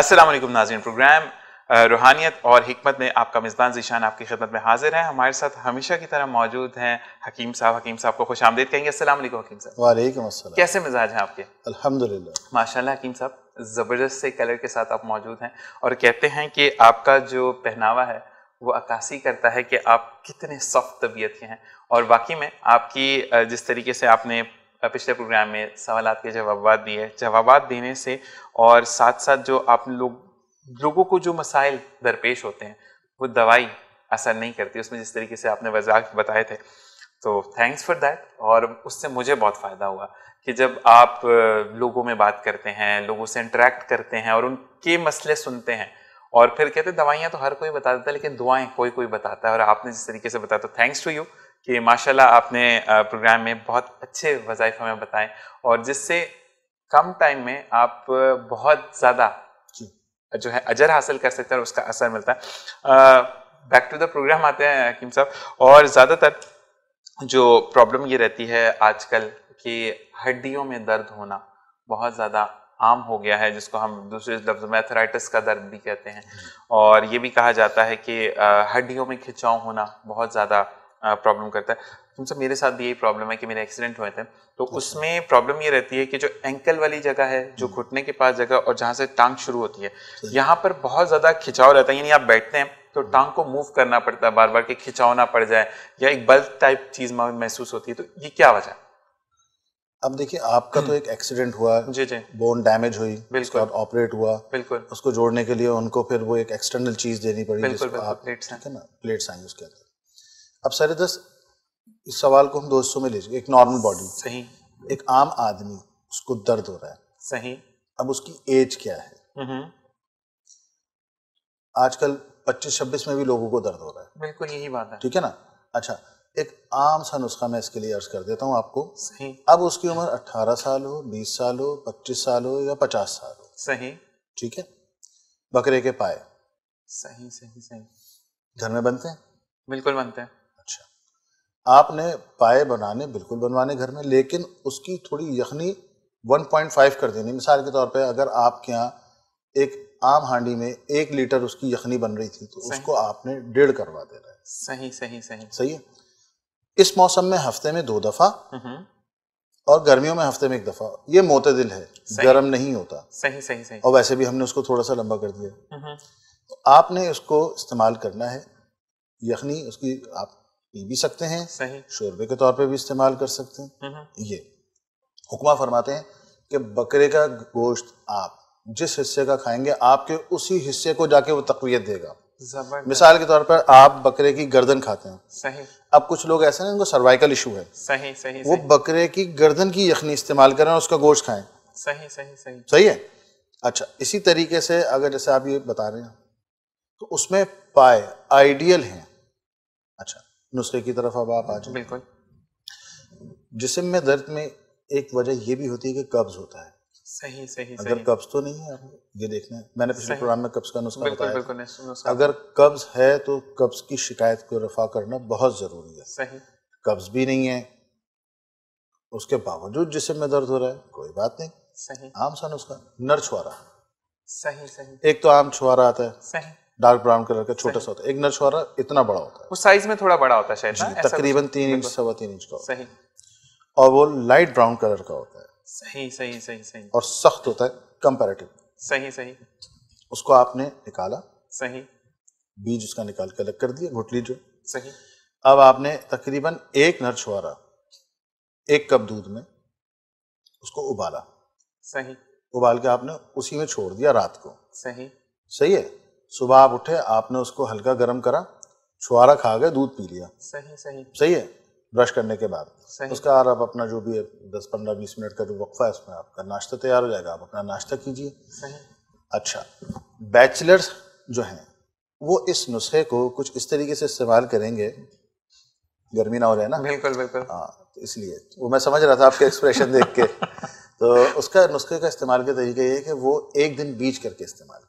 असलम नाजीन programme रूहानियत और हिकमत में आपका मिजबान जीशान आपकी खिदमत में हाजिर है हमारे साथ हमेशा की तरह मौजूद हैं हकीम साहब हकीम साहब को खुश आमदेद कहेंगे असल हकीम साहब वालेकुम कैसे मिजाज हैं आपके अल्हम्दुलिल्लाह माशाल्लाह हकीम साहब ज़बरदस्त से कलर के साथ आप मौजूद हैं और कहते हैं कि आपका जो पहनावा है वो अक्सी करता है कि आप कितने सख्त तबीयत के हैं और वाकई में आपकी जिस तरीके से आपने पिछले प्रोग्राम में सवाल के जवाब दिए जवाब देने से और साथ साथ जो आप लोग, लोगों को जो मसाइल दरपेश होते हैं, वो दवाई असर नहीं करती, उसमें जिस तरीके से आपने वजाक बताए थे। तो थैंक्स फॉर दैट और उससे मुझे बहुत फ़ायदा हुआ कि जब आप लोगों में बात करते हैं, लोगों से इंटरेक्ट करते हैं और उनके मसले सुनते हैं और फिर कहते हैं, दवाइयाँ तो हर कोई बता देता है, लेकिन दुआएँ कोई कोई बताता है और आपने जिस तरीके से बताया तो थैंक्स टू यू कि माशाल्लाह आपने प्रोग्राम में बहुत अच्छे वज़ाइफ हमें बताए और जिससे कम टाइम में आप बहुत ज़्यादा जो। है अजर हासिल कर सकते हैं और उसका असर मिलता है। बैक टू द प्रोग्राम आते हैं हकीम साहब। और ज़्यादातर जो प्रॉब्लम ये रहती है आजकल कि हड्डियों में दर्द होना बहुत ज़्यादा आम हो गया है जिसको हम दूसरे लफ्ज़ में एथराइटिस का दर्द भी कहते हैं। और ये भी कहा जाता है कि हड्डियों में खिंचाव होना बहुत ज़्यादा प्रॉब्लम करता है। तुमसे मेरे साथ भी यही प्रॉब्लम है कि मेरे एक्सीडेंट हुए थे। तो। उसमें प्रॉब्लम ये रहती है कि जो एंकल वाली जगह है जो हम्म। घुटने के पास जगह और जहाँ से टांग शुरू होती है यहाँ पर बहुत ज़्यादा खिंचाव रहता है। यानी आप बैठते हैं तो हम्म। टांग को मूव करना पड़ता है बार बार कि खिंचाव ना पड़ जाए या एक बल्ब टाइप चीज़ महसूस होती है। तो ये क्या वजह अब देखिए आपका तो हम्म। एक एक्सीडेंट हुआ जी जी। बोन डैमेज हुई बिल्कुल। ऑपरेट हुआ बिल्कुल। उसको जोड़ने के लिए उनको फिर वो एक एक्सटर्नल चीज़ देनी पड़ी बिल्कुल, बिल्कुल, आप प्लेट्स है। ना? प्लेट्स आएँगे उसके अंदर। अब सर दस इस सवाल को हम दोस्तों में लीजिए। एक नॉर्मल बॉडी सही। एक आम आदमी उसको दर्द हो रहा है। सही। अब उसकी एज क्या है? हम्म। आजकल 25-26 में भी लोगों को दर्द हो रहा है। बिल्कुल यही बात है। ठीक है ना? अच्छा एक आम सा नुस्खा मैं इसके लिए अर्ज़ कर देता हूँ आपको। सही। अब उसकी उम्र 18 साल हो 20 साल हो 25 साल हो या 50 साल हो। सही। ठीक है? बकरे के पाए। सही सही सही। घर में बनते हैं? बिल्कुल बनते हैं। आपने पाए बनाने बिल्कुल बनवाने घर में लेकिन उसकी थोड़ी यखनी 1.5 कर देनी। मिसाल के तौर पे अगर आपके यहाँ एक आम हांडी में एक लीटर उसकी यखनी बन रही थी तो उसको आपने डेढ़ करवा देना है। सही सही सही। सही है? इस मौसम में हफ़्ते में दो दफ़ा और गर्मियों में हफ़्ते में एक दफ़ा। ये मोतदिल है गर्म नहीं होता। सही सही सही। और वैसे भी हमने उसको थोड़ा सा लंबा कर दिया। तो आपने उसको इस्तेमाल करना है यखनी उसकी आप पी भी सकते हैं सही। शोरबे के तौर पे भी इस्तेमाल कर सकते हैं। हम्म। ये हुक्मा फरमाते हैं कि बकरे का गोश्त आप जिस हिस्से का खाएँगे आपके उसी हिस्से को जाके वो तकवीत देगा। मिसाल के तौर पर आप बकरे की गर्दन खाते हैं। सही। अब कुछ लोग ऐसे हैं सर्वाइकल इशू है। सही सही वो सही। बकरे की गर्दन की यखनी इस्तेमाल करें और उसका गोश्त खाएँ। सही सही सही। सही है? अच्छा इसी तरीके से अगर जैसे आप ये बता रहे हैं तो उसमें पाए आइडियल हैं। अच्छा नुस्खे की तरफ़ अब आप आ जाए। बिल्कुल। जिसम में दर्द में एक वजह यह भी होती है कि कब्ज होता है। सही सही अगर सही। कब्ज तो नहीं है ये देखना है मैंने पिछले प्रोग्राम में कब्ज का नुस्खा बिल्कुल बताया। बिल्कुल नुस्खा। अगर कब्ज है तो कब्ज की शिकायत को रफा करना बहुत ज़रूरी है। सही। कब्ज भी नहीं है उसके बावजूद जिसम में दर्द हो रहा है कोई बात नहीं। सही। आम सा नुस्खा नर छुआरा सही सही। एक तो आम छुआरा आता है सही। डार्क ब्राउन कलर का छोटा सा होता है। एक नर छुआरा इतना बड़ा होता है। वो साइज़ में थोड़ा बड़ा होता है शायद तकरीबन तीन इंच सवा तीन इंच का सही। और वो लाइट ब्राउन कलर का होता है। सही सही सही सही। और सख्त होता है कंपैरेटिव सही सही। उसको आपने निकाला। सही। बीज उसका निकाल के अलग कर दिया गुटली जो सही। अब आपने तकरीबन एक नर छुआरा एक कप दूध में उसको उबाला। सही। उबाल के आपने उसी में छोड़ दिया रात को। सही। सही है? सुबह आप उठे आपने उसको हल्का गर्म करा छुआरा खा गए दूध पी लिया। सही सही। सही है? ब्रश करने के बाद। उसका और आप अपना जो भी है दस पंद्रह बीस मिनट का जो वक्फा है उसमें आपका नाश्ता तैयार हो जाएगा। आप अपना नाश्ता कीजिए। अच्छा बैचलर्स जो हैं वो इस नुस्खे को कुछ इस तरीके से इस्तेमाल करेंगे। गर्मी ना हो जाए ना? बिल्कुल बिल्कुल। हाँ तो इसलिए वो मैं समझ रहा था आपके एक्सप्रेशन देख के। तो उसका नुस्खे का इस्तेमाल का तरीका ये है कि वो एक दिन बीच करके इस्तेमाल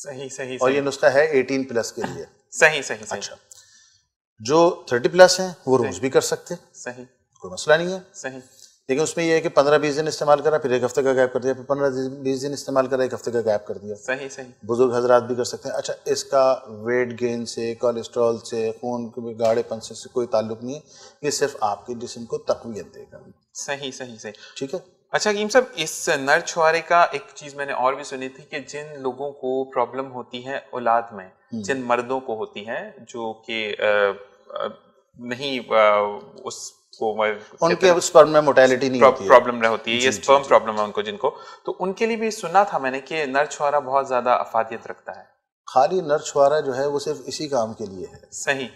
सही सही और सही। ये नुस्खा है 18 प्लस के लिए। सही सही सही। अच्छा। जो 30 प्लस हैं वो रोज भी कर सकते हैं। सही। कोई मसला नहीं है। सही। लेकिन उसमें ये है कि पंद्रह बीस दिन इस्तेमाल करा फिर एक हफ़्ते का गैप कर दिया फिर पंद्रह बीस दिन इस्तेमाल करा एक हफ़्ते का गैप कर दिया। सही सही। बुज़ुर्ग हजरात भी कर सकते हैं। अच्छा इसका वेट गेन से कोलेस्ट्रॉल से खून के गाढ़ेपन से कोई ताल्लुक नहीं है। ये सिर्फ़ आपके जिसम को तकवीत देगा। सही सही सही। ठीक है? अच्छा कीम साहब इस नर छुआरे का एक चीज़ मैंने और भी सुनी थी कि जिन लोगों को प्रॉब्लम होती है औलाद में हम्म। जिन मर्दों को होती है जो कि नहीं आ, उस उनके स्पर्म में मोटेलिटी नहीं होती प्रॉब्लम होती है ये स्पर्म प्रॉब्लम है उनको जिनको। तो उनके लिए भी सुना था मैंने कि नर छुआरा बहुत ज़्यादा अफादियत रखता है। खाली नर छुआरा जो है वो सिर्फ़ इसी काम के लिए है। सही।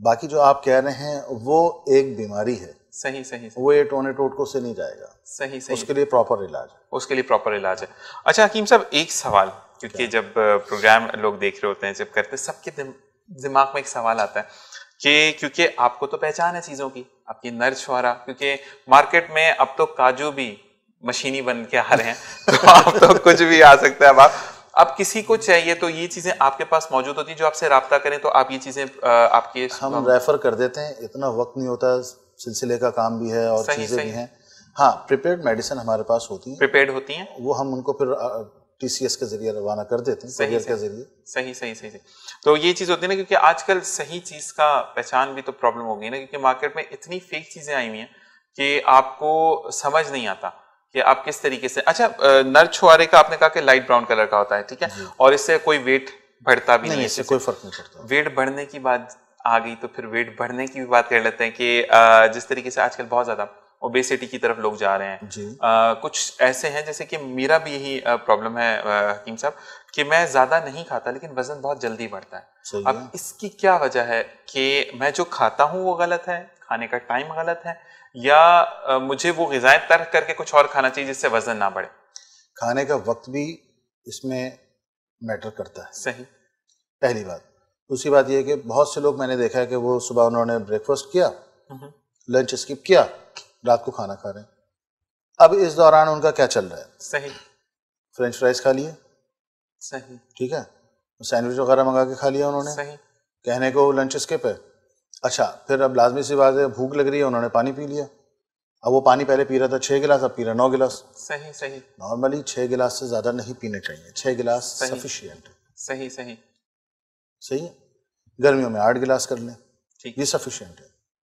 बाकी जो आप कह रहे हैं वो एक बीमारी है। सही सही, सही। वो ये टोने टोटको से नहीं जाएगा। सही सही। उसके लिए प्रॉपर इलाज है। उसके लिए प्रॉपर इलाज है। अच्छा हकीम साहब एक सवाल क्योंकि जब प्रोग्राम लोग देख रहे होते हैं जब करते हैं सबके दिमाग में एक सवाल आता है कि क्योंकि आपको तो पहचान है चीज़ों की आपकी नर छुआरा क्योंकि मार्केट में अब तो काजू भी मशीनी बन के आ रहे हैं तो आप तो कुछ भी आ सकता है अब आप। अब किसी को चाहिए तो ये चीज़ें आपके पास मौजूद होती है जो आपसे रहा करें तो आप ये चीज़ें आपके हम रेफर कर देते हैं इतना वक्त नहीं होता सिलसिले का काम भी है और चीज़ें भी हैं। हाँ प्रिपेयर्ड मेडिसिन हमारे पास होती है। प्रिपेयर्ड होती हैं। वो हम उनको फिर टीसीएस के ज़रिए रवाना कर देते हैं सही के ज़रिए। सही सही सही सही। तो ये चीज़ होती है ना क्योंकि आजकल सही चीज़ का पहचान भी तो प्रॉब्लम हो गई ना क्योंकि मार्केट में इतनी फेक चीज़ें आई हुई हैं कि आपको समझ नहीं आता कि आप किस तरीके से। अच्छा नर छुआरे का आपने कहा कि लाइट ब्राउन कलर का होता है ठीक है? और इससे कोई वेट बढ़ता भी नहीं, नहीं इससे कोई फ़र्क नहीं पड़ता। वेट बढ़ने की बात आ गई तो फिर वेट बढ़ने की भी बात कर लेते हैं कि जिस तरीके से आजकल बहुत ज़्यादा ओबेसिटी की तरफ़ लोग जा रहे हैं। जी। आ, कुछ ऐसे हैं जैसे कि मेरा भी यही प्रॉब्लम है हकीम साहब कि मैं ज़्यादा नहीं खाता लेकिन वज़न बहुत जल्दी बढ़ता है। अब इसकी क्या वजह है कि मैं जो खाता हूँ वो गलत है खाने का टाइम गलत है या आ, मुझे वो गजाएँ तर्क करके कुछ और खाना चाहिए जिससे वज़न ना बढ़े? खाने का वक्त भी इसमें मैटर करता है। सही। पहली बात दूसरी बात यह कि बहुत से लोग मैंने देखा है कि वो सुबह उन्होंने ब्रेकफास्ट किया लंच स्किप किया रात को खाना खा रहे हैं। अब इस दौरान उनका क्या चल रहा है? सही। फ्रेंच फ्राइज खा लिए। सही। ठीक है? सैंडविच वगैरह मंगा के खा लिया उन्होंने। सही। कहने को लंच स्किप है। अच्छा फिर अब लाजमी सी बात है भूख लग रही है उन्होंने पानी पी लिया। अब वो पानी पहले पी रहा था छह गिलास अब पी रहा नौ गिलास। सही सही। नॉर्मली छः गिलास से ज़्यादा नहीं पीने चाहिए। छह गिलास सफिशियंट सही सही। सही है? गर्मियों में आठ गिलास कर लें। ये सफिशियंट है।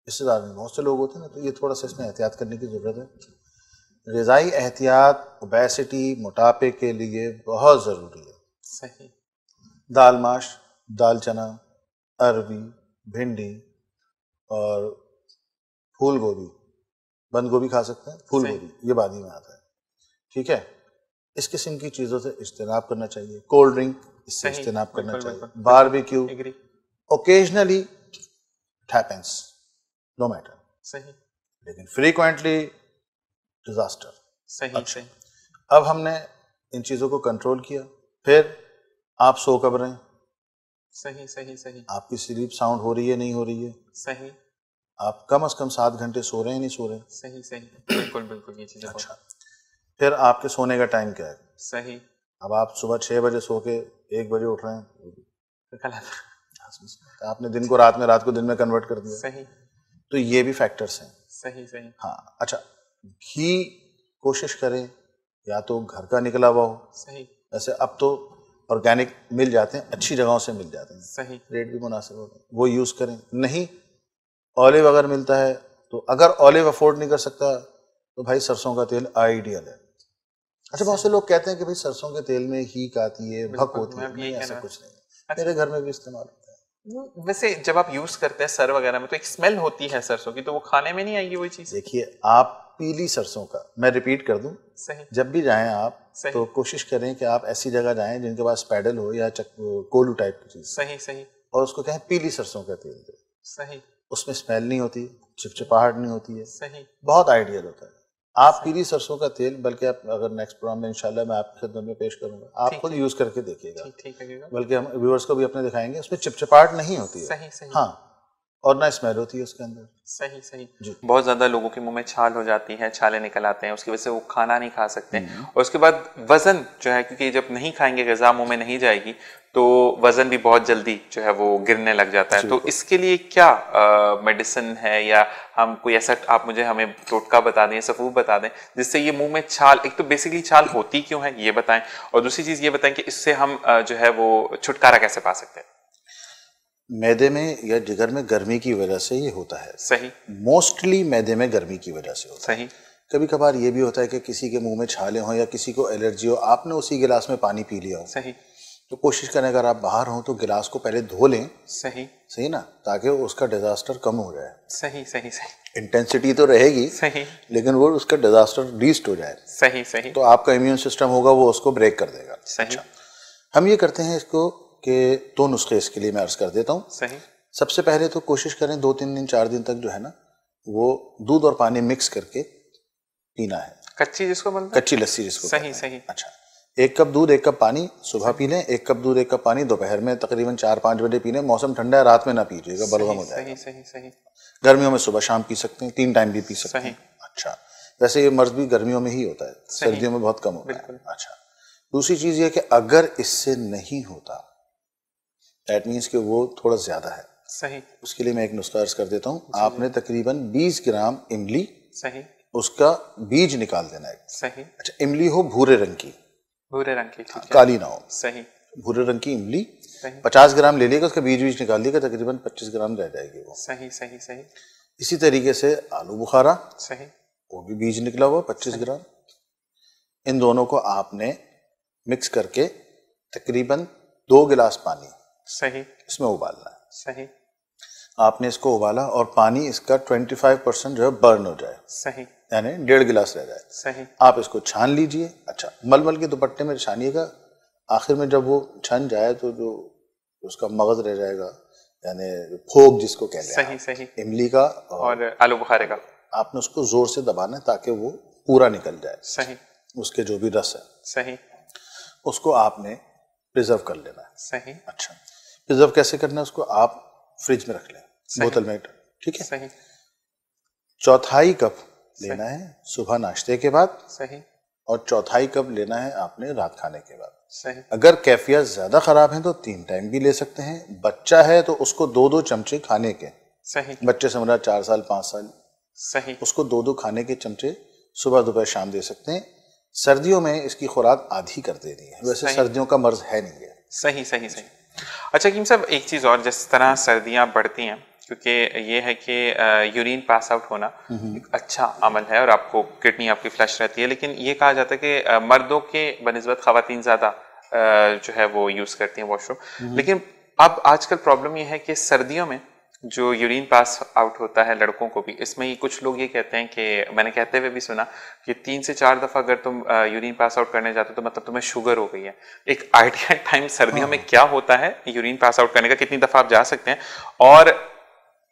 इससे ज़्यादा बहुत से लोग होते हैं ना तो ये थोड़ा सा इसमें एहतियात करने की ज़रूरत है। गज़ाई एहतियात ओबेसिटी मोटापे के लिए बहुत ज़रूरी है। सही। दाल माश दाल चना अरबी भिंडी और फूल गोभी। बंद गोभी खा सकते हैं फूल गोभी ये बादी में आता है। ठीक है? इस किस्म की चीज़ों से इज्तनाब करना चाहिए। कोल्ड ड्रिंक इससे इज्तनाब करना चाहिए barbecue occasionally happens no matter सही। लेकिन फ्रीक्वेंटली डिजास्टर सही अच्छा। सही। अब हमने इन चीज़ों को कंट्रोल किया फिर आप सो कब रहे सही सही सही। आपकी स्लीप साउंड हो रही है नहीं हो रही है? सही। आप कम अज कम सात घंटे सो रहे हैं नहीं सो रहे सही सही। बिल्कुल बिल्कुल ये चीज़ अच्छा। फिर आपके सोने का टाइम क्या है? सही। अब आप सुबह छह बजे सो के एक बजे उठ रहे हैं। आपने दिन को रात में रात को दिन में कन्वर्ट कर दिया। सही। तो ये भी फैक्टर्स हैं। सही सही। हाँ अच्छा घी कोशिश करें या तो घर का निकला हुआ हो। सही। वैसे अब तो ऑर्गेनिक मिल जाते हैं अच्छी जगहों से मिल जाते हैं। सही। रेट भी मुनासिब होते हैं। वो यूज़ करें। नहीं ऑलिव अगर मिलता है तो अगर ऑलिव अफोर्ड नहीं कर सकता तो भाई सरसों का तेल आइडियल है। अच्छा बहुत से लोग कहते हैं कि भाई सरसों के तेल में हीक आती है भक होती है। नहीं ऐसा कुछ नहीं अच्छा। मेरे घर में भी इस्तेमाल होता है। वैसे जब आप यूज़ करते हैं सर वगैरह में तो एक स्मेल होती है सरसों की तो वो खाने में नहीं आएगी वही चीज़? देखिए आप पीली सरसों का मैं रिपीट कर दूँ सही। जब भी जाएँ आप तो कोशिश करें कि आप ऐसी जगह जाएँ जिनके पास पैडल हो या कोलू टाइप की चीज़। सही सही। और उसको कहें पीली सरसों का तेल। दे सही। उसमें स्मेल नहीं होती चिपचिपाहट नहीं होती है। सही। बहुत आइडियल होता है। आप पीली सरसों का तेल बल्कि आप अगर नेक्स्ट प्रोग्राम में इंशाल्लाह मैं आपकी खिदमत में पेश करूँगा। आप खुद यूज़ करके देखिएगा। बल्कि हम व्यूअर्स को भी अपने दिखाएँगे उसमें चिपचिपाट नहीं होती है। सही सही। हाँ। और ना स्मेल होती है उसके अंदर। सही सही। जी। बहुत ज़्यादा लोगों के मुँह में छाल हो जाती है छाले निकल आते हैं उसकी वजह से वो खाना नहीं खा सकते। हम्म। और उसके बाद वज़न जो है क्योंकि जब नहीं खाएँगे गजा मुँह में नहीं जाएगी तो वज़न भी बहुत जल्दी जो है वो गिरने लग जाता है। तो इसके लिए क्या मेडिसिन है या हम कोई ऐसा आप मुझे हमें टोटका बता दें सफूब बता दें जिससे ये मुँह में छाल एक तो बेसिकली छाल होती क्यों है ये बताएँ और दूसरी चीज़ ये बताएँ कि इससे हम जो है वो छुटकारा कैसे पा सकते हैं? मैदे में या जिगर में गर्मी की वजह से ये होता है। सही। मोस्टली मैदे में गर्मी की वजह से होता है। सही। कभी कभार ये भी होता है कि किसी के मुँह में छाले हों या किसी को एलर्जी हो आपने उसी गिलास में पानी पी लिया हो। सही। तो कोशिश करें अगर आप बाहर हों तो गिलास को पहले धो लें। सही। सही ना? ताकि उसका डिजास्टर कम हो जाए। सही सही सही। इंटेंसिटी तो रहेगी सही। लेकिन वो उसका डिजास्टर लीस्ट हो जाए। सही सही। तो आपका इम्यून सिस्टम होगा वो उसको ब्रेक कर देगा। सही। हम ये करते हैं इसको कि दो नुस्खे इसके लिए मैं अर्ज़ कर देता हूँ। सही। सबसे पहले तो कोशिश करें दो तीन दिन चार दिन तक जो है ना वो दूध और पानी मिक्स करके पीना है। कच्ची जिसको हैं? कच्ची लस्सी जिसको सही सही। अच्छा। एक कप दूध एक कप पानी सुबह पी लें एक कप दूध एक कप पानी दोपहर में तकरीबन चार पाँच बजे पी लें। मौसम ठंडा है रात में ना पीजिएगा बलगम हो जाएगा। सही सही। सही गर्मियों में सुबह शाम पी सकते हैं तीन टाइम भी पी सकते हैं। अच्छा। वैसे ये मर्ज भी गर्मियों में ही होता है सर्दियों में बहुत कम होता है। अच्छा। दूसरी चीज़ ये कि अगर इससे नहीं होता दैट मीन्स कि वो थोड़ा ज़्यादा है। सही। उसके लिए मैं एक नुस्खा अर्ज़ कर देता हूँ। आपने तकरीबन 20 ग्राम इमली सही। उसका बीज निकाल देना है। सही। अच्छा इमली हो भूरे रंग की। भूरे रंग की है काली ना हो। सही। भूरे रंग की इमली। पचास ग्राम ले लिएगा उसका बीज बीज निकाल लिएगा तकरीबन 25 ग्राम रह जाएगी वो। सही सही सही। इसी तरीके से आलू बुखारा। सही। वो भी बीज निकला हुआ 25 ग्राम। इन दोनों को आपने मिक्स करके तकरीबन दो गिलास पानी सही। इसमें उबालना है। सही। आपने इसको उबाला और पानी इसका 25 परसेंट जो है बर्न हो जाए। सही। यानी डेढ़ गिलास रह जाए। सही। आप इसको छान लीजिए। अच्छा मलमल के दुपट्टे में छानिएगा। आखिर में जब वो छन जाए तो जो उसका मगज रह जाएगा यानी फोक जिसको कहते हैं सही सही। इमली का और और आलू बुखारे का। आपने उसको ज़ोर से दबाना है ताकि वो पूरा निकल जाए। सही। उसके जो भी रस है। सही। उसको आपने प्रिजर्व कर लेना है। सही। अच्छा। प्रिजर्व कैसे करना है उसको? आप फ्रिज में रख लें। बोतल में। ठीक है? सही। चौथाई कप लेना है सुबह नाश्ते के बाद। सही। और चौथाई कप लेना है आपने रात खाने के बाद। सही। अगर कैफियत ज़्यादा खराब है तो तीन टाइम भी ले सकते हैं। बच्चा है तो उसको दो दो चमचे खाने के। सही। बच्चे से मेरा चार साल पाँच साल। सही। उसको दो दो खाने के चमचे सुबह दोपहर शाम दे सकते हैं। सर्दियों में इसकी खुराक आधी कर देनी है। वैसे सर्दियों का मर्ज है नहीं है। सही सही सही। अच्छा कीम साहब एक चीज़ और जिस तरह सर्दियाँ बढ़ती हैं क्योंकि ये है कि यूरिन पास आउट होना एक अच्छा अमल है और आपको किडनी आपकी फ्लश रहती है लेकिन ये कहा जाता है कि मर्दों के बनस्बत खातन ज़्यादा जो है वो यूज़ करती हैं वॉशरूम लेकिन अब आजकल प्रॉब्लम यह है कि सर्दियों में जो यूरिन पास आउट होता है लड़कों को भी इसमें ही कुछ लोग ये कहते हैं कि मैंने कहते हुए भी सुना कि तीन से चार दफ़ा अगर तुम यूरिन पास आउट करने जाते हो तो मतलब तुम्हें शुगर हो गई है। एक आइडिया टाइम सर्दियों में क्या होता है यूरिन पास आउट करने का कितनी दफ़ा आप जा सकते हैं। और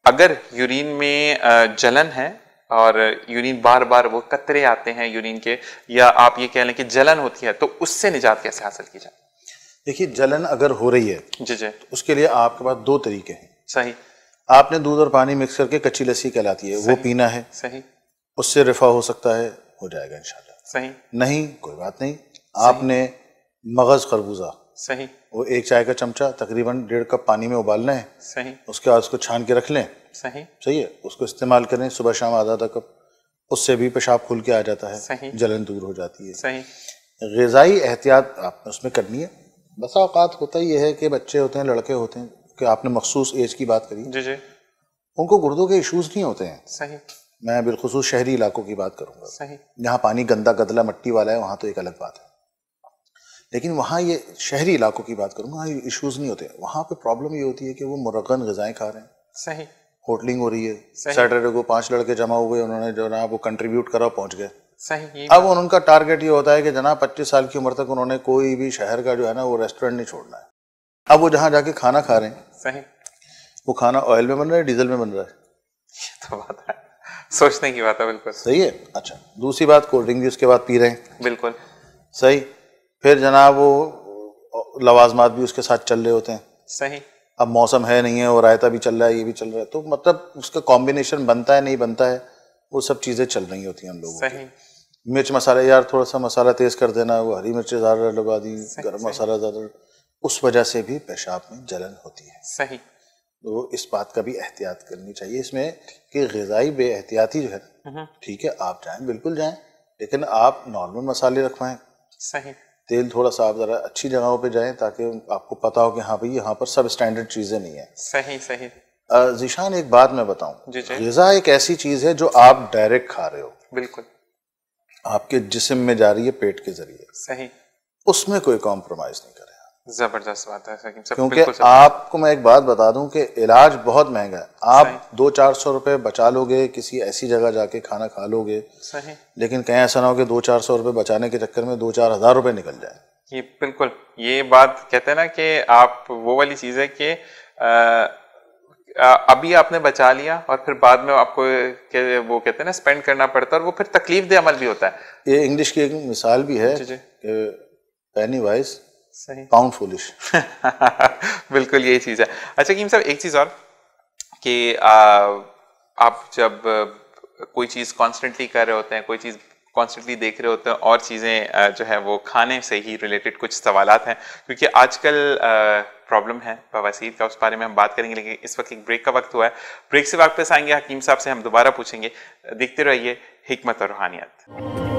अगर यूरिन में जलन है और यूरिन बार बार वो कतरे आते हैं यूरिन के या आप ये कह लें कि जलन होती है तो उससे निजात कैसे हासिल की जाए? देखिए जलन अगर हो रही है जी जी। तो उसके लिए आपके पास दो तरीके हैं। सही। आपने दूध और पानी मिक्स करके कच्ची लस्सी कहलाती है। वो पीना है। सही। उससे रिफा हो सकता है हो जाएगा इंशाल्लाह। सही। नहीं कोई बात नहीं। आपने मगज खरबूजा सही। वो एक चाय का चमचा तकरीबन डेढ़ कप पानी में उबालना है। सही। उसके बाद उसको छान के रख लें। सही। सही है। उसको इस्तेमाल करें सुबह शाम आधा आधा कप। उससे भी पेशाब खुल के आ जाता है। सही। जलन दूर हो जाती है। सही। गज़ाई एहतियात आपने उसमें करनी है। बसा औकात होता ही है कि बच्चे होते हैं लड़के होते हैं। कि आपने मखसूस एज की बात करी। जी जी। उनको गुर्दों के इश्यूज़ नहीं होते हैं। सही। मैं बिलखसूस शहरी इलाकों की बात करूँगा। सही। जहाँ पानी गंदा गदला मट्टी वाला है वहाँ तो एक अलग बात है। लेकिन वहाँ ये शहरी इलाकों की बात करूँगा वहाँ इश्यूज़ नहीं होते। वहाँ पे प्रॉब्लम ये होती है कि वो मुरगन गजाएँ खा रहे हैं। सही। होटलिंग हो रही है। सैटरडे को पाँच लड़के जमा हुए उन्होंने जो ना वो कंट्रीब्यूट करा पहुँच गए। सही अब उनका टारगेट ये होता है कि जनाब पच्चीस साल की उम्र तक उन्होंने कोई भी शहर का जो है ना वो रेस्टोरेंट नहीं छोड़ना है। अब वो जहाँ जाके खाना खा रहे हैं सही। वो खाना ऑयल में बन रहा है डीजल में बन रहा है? ये तो बात है। सोचने की बात है बिल्कुल। सही है? अच्छा दूसरी बात कोल्ड ड्रिंक भी उसके बाद पी रहे हैं। बिल्कुल। सही। फिर जनाब वो लवाजमात भी उसके साथ चल रहे होते हैं। सही। अब मौसम है नहीं है और रायता भी चल रहा है ये भी चल रहा है तो मतलब उसका कॉम्बिनेशन बनता है नहीं बनता है वो सब चीज़ें चल रही होती हैं हम लोगों सही। मिर्च मसाला यार थोड़ा सा मसाला तेज़ कर देना वो हरी मिर्चें ज़्यादा लगा दी गर्म मसाला ज़्यादा उस वजह से भी पेशाब में जलन होती है। सही। तो इस बात का भी एहतियात करनी चाहिए। इसमें कि गज़ाई बेहतियाती जो है ठीक है आप जाएँ बिल्कुल जाएँ लेकिन आप नॉर्मल मसाले रखवाएँ। सही। तेल थोड़ा सा आप ज़रा अच्छी जगहों पे जाएँ ताकि आपको पता हो कि हाँ भाई यहाँ पर सब स्टैंडर्ड चीज़ें नहीं है। सही सही। जीशान एक बात मैं बताऊँ। गज़ा एक ऐसी चीज़ है जो आप डायरेक्ट खा रहे हो। बिल्कुल। आपके जिसम में जा रही है पेट के ज़रिए। सही। उसमें कोई कॉम्प्रोमाइज़ नहीं करें ज़बरदस्त बात है क्योंकि आपको मैं एक बात बता दूँ कि इलाज बहुत महँगा है। आप दो चार सौ रुपए बचा लोगे किसी ऐसी जगह जाके खाना खा लोगे सही। लेकिन कहीं ऐसा ना हो कि दो चार सौ रुपए बचाने के चक्कर में दो चार हज़ार रुपए निकल जाए। ये बिल्कुल ये बात कहते हैं ना कि आप वो वाली चीज़ है कि अभी आपने बचा लिया और फिर बाद में आपको के, वो कहते हैं ना स्पेंड करना पड़ता है और वो फिर तकलीफ़ दे अमल भी होता है। ये इंग्लिश की एक मिसाल भी है जी, जी। कि पेनी वाइज सही। फुलिश बिल्कुल यही चीज़ है। अच्छा कीम साहब एक चीज़ और कि आ, आप जब कोई चीज़ कॉन्स्टेंटली कर रहे होते हैं कोई चीज़ कॉन्स्टेंटली देख रहे होते हैं और चीज़ें जो है वो खाने से ही रिलेटेड कुछ सवाल हैं क्योंकि आजकल प्रॉब्लम है बवासीर का उस बारे में हम बात करेंगे लेकिन इस वक्त एक ब्रेक का वक्त हुआ है। ब्रेक से वापस आएँगे हकीम साहब से हम दोबारा पूछेंगे। देखते रहिए हिकमत और रूहानियत।